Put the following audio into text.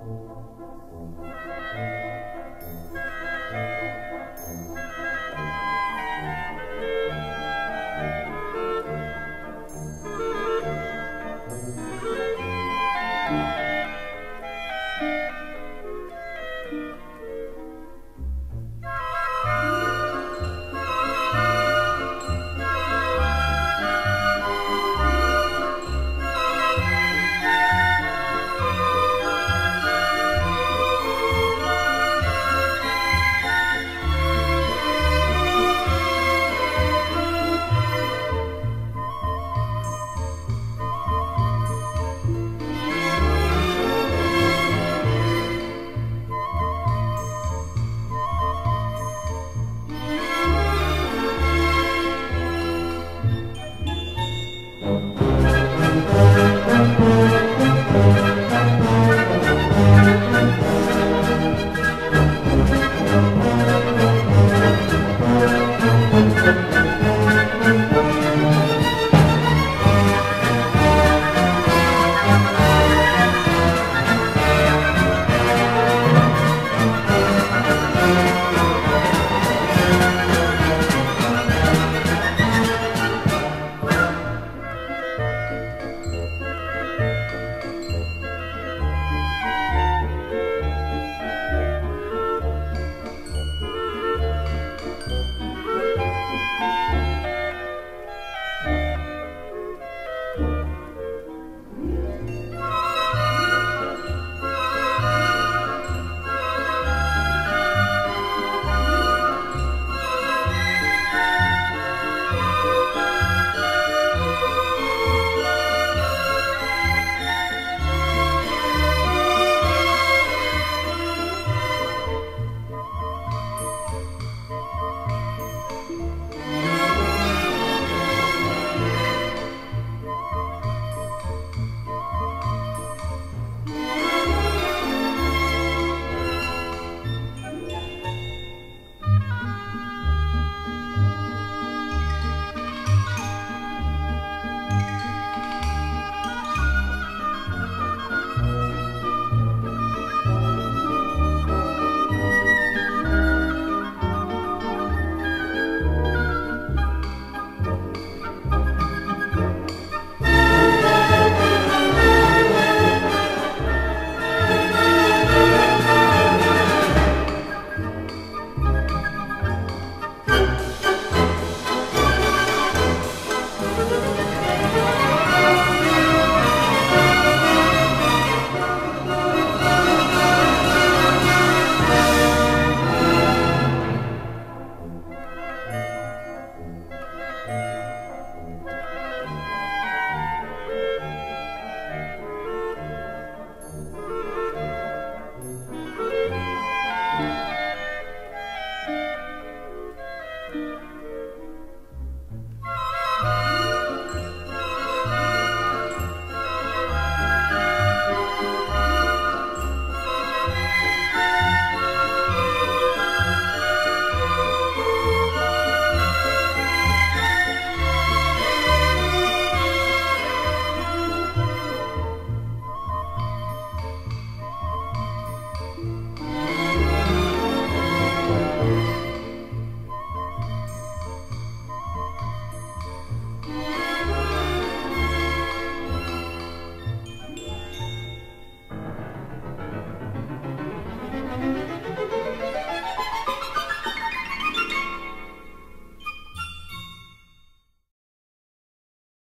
Thank うん